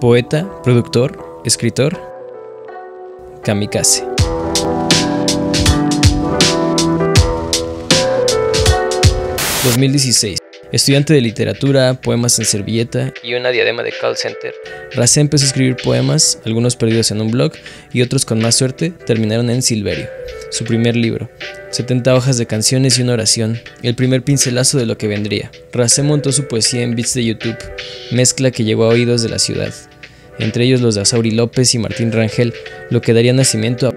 Poeta, productor, escritor, kamikaze. ...2016... Estudiante de literatura, poemas en servilleta y una diadema de call center, Racé empezó a escribir poemas, algunos perdidos en un blog y otros con más suerte terminaron en Silverio, su primer libro. 70 hojas de canciones y una oración, el primer pincelazo de lo que vendría. Racé montó su poesía en beats de YouTube, mezcla que llegó a oídos de la ciudad, entre ellos los de Asauri López y Martín Rangel, lo que daría nacimiento a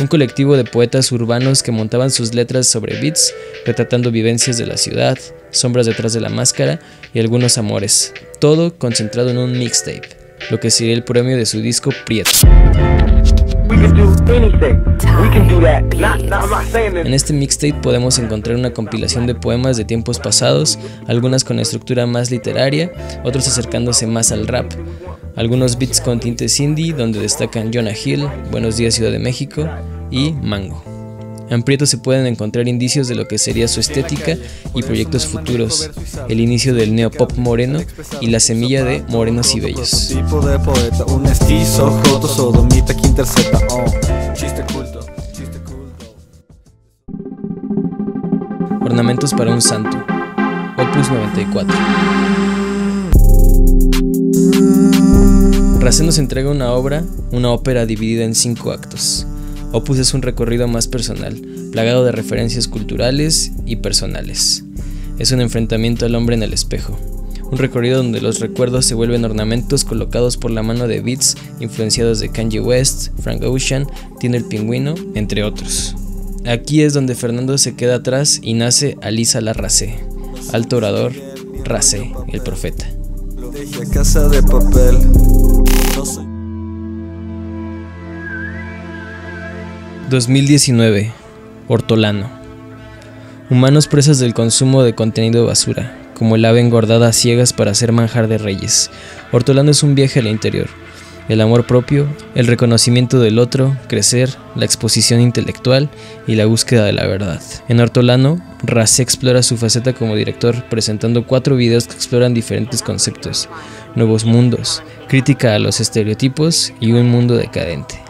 un colectivo de poetas urbanos que montaban sus letras sobre beats, retratando vivencias de la ciudad, sombras detrás de la máscara y algunos amores, todo concentrado en un mixtape, lo que sería el premio de su disco Prieto. En este mixtape podemos encontrar una compilación de poemas de tiempos pasados, algunas con estructura más literaria, otros acercándose más al rap, algunos beats con tintes indie donde destacan Jonah Hill, Buenos Días Ciudad de México y Mango. En Prieto se pueden encontrar indicios de lo que sería su estética y proyectos futuros, el inicio del neopop moreno y la semilla de Morenos y Bellos. Ornamentos para un santo. Opus 94. Racé nos entrega una obra, una ópera dividida en cinco actos. Opus es un recorrido más personal, plagado de referencias culturales y personales. Es un enfrentamiento al hombre en el espejo, un recorrido donde los recuerdos se vuelven ornamentos colocados por la mano de beats influenciados de Kanye West, Frank Ocean, Tiene el Pingüino, entre otros. Aquí es donde Fernando se queda atrás y nace Alisa la Racé, alto orador, Racé, el profeta. Casa de papel. 2019. Hortolano. Humanos presas del consumo de contenido basura, como el ave engordada a ciegas para hacer manjar de reyes. Hortolano es un viaje al interior. El amor propio, el reconocimiento del otro, crecer, la exposición intelectual y la búsqueda de la verdad. En Hortolano, Racé explora su faceta como director presentando cuatro videos que exploran diferentes conceptos, nuevos mundos, crítica a los estereotipos y un mundo decadente.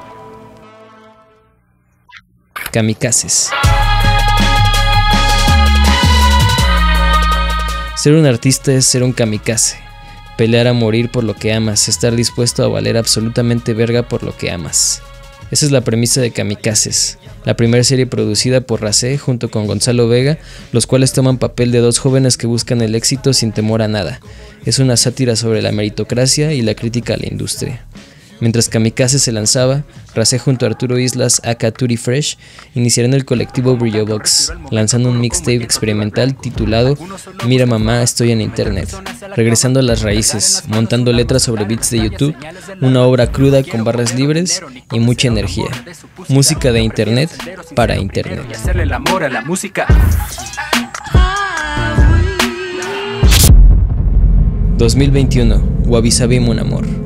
Kamikazes. Ser un artista es ser un kamikaze. Pelear a morir por lo que amas, estar dispuesto a valer absolutamente verga por lo que amas. Esa es la premisa de Kamikazes, la primera serie producida por Racé junto con Gonzalo Vega, los cuales toman papel de dos jóvenes que buscan el éxito sin temor a nada. Es una sátira sobre la meritocracia y la crítica a la industria. Mientras Kamikaze se lanzaba, Racé junto a Arturo Islas aka Turi Fresh iniciaron el colectivo Brillo Box, lanzando un mixtape experimental titulado Mira mamá, estoy en internet, regresando a las raíces, montando letras sobre beats de YouTube, una obra cruda con barras libres y mucha energía. Música de internet para internet. 2021, Wabi Sabi Mon Amor.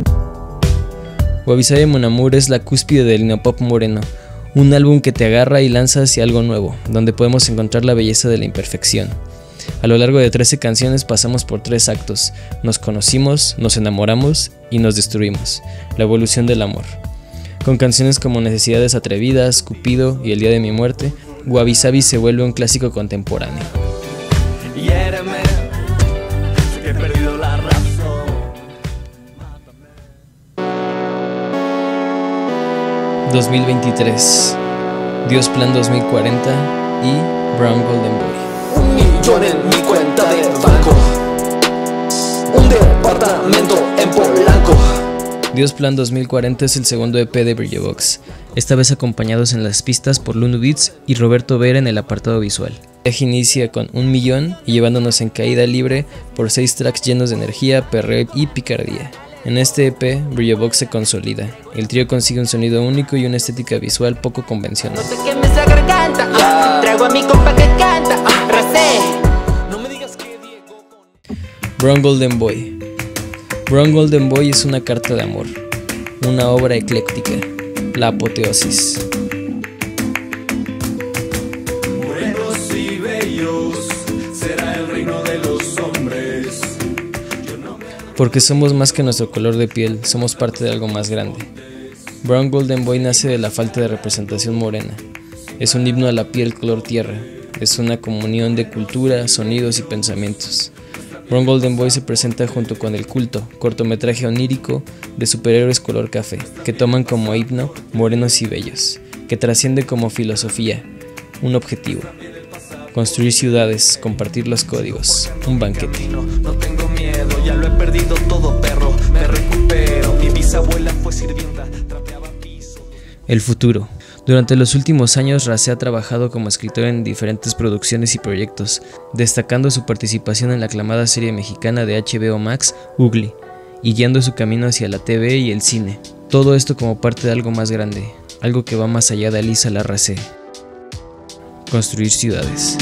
Wabi Mon Amour es la cúspide del neopop moreno, un álbum que te agarra y lanza hacia algo nuevo, donde podemos encontrar la belleza de la imperfección. A lo largo de 13 canciones pasamos por tres actos, nos conocimos, nos enamoramos y nos destruimos, la evolución del amor. Con canciones como Necesidades Atrevidas, Cupido y El Día de mi Muerte, Wabi se vuelve un clásico contemporáneo. 2023, Dios Plan 2040 y Brown Golden Boy. Un millón en mi cuenta de banco. Un departamento en Polanco. Dios Plan 2040 es el segundo EP de Brillo Box, esta vez acompañados en las pistas por Beats y Roberto Vera en el apartado visual. El viaje inicia con un millón y llevándonos en caída libre por seis tracks llenos de energía, perreo y picardía. En este EP, Brillo Box se consolida. El trío consigue un sonido único y una estética visual poco convencional. Brown Golden Boy. Brown Golden Boy es una carta de amor, una obra ecléctica, la apoteosis. Porque somos más que nuestro color de piel, somos parte de algo más grande. Brown Golden Boy nace de la falta de representación morena. Es un himno a la piel color tierra. Es una comunión de cultura, sonidos y pensamientos. Brown Golden Boy se presenta junto con El Culto, cortometraje onírico de superhéroes color café, que toman como himno morenos y bellos, que trasciende como filosofía, un objetivo. Construir ciudades, compartir los códigos, un banquete. Lo he perdido todo, perro. Me recupero. Mi fue sirvienta, trapeaba piso. El futuro. Durante los últimos años, Race ha trabajado como escritor en diferentes producciones y proyectos, destacando su participación en la aclamada serie mexicana de HBO Max, Ugly, y guiando su camino hacia la TV y el cine. Todo esto como parte de algo más grande, algo que va más allá de Alisa Larrace. Construir ciudades.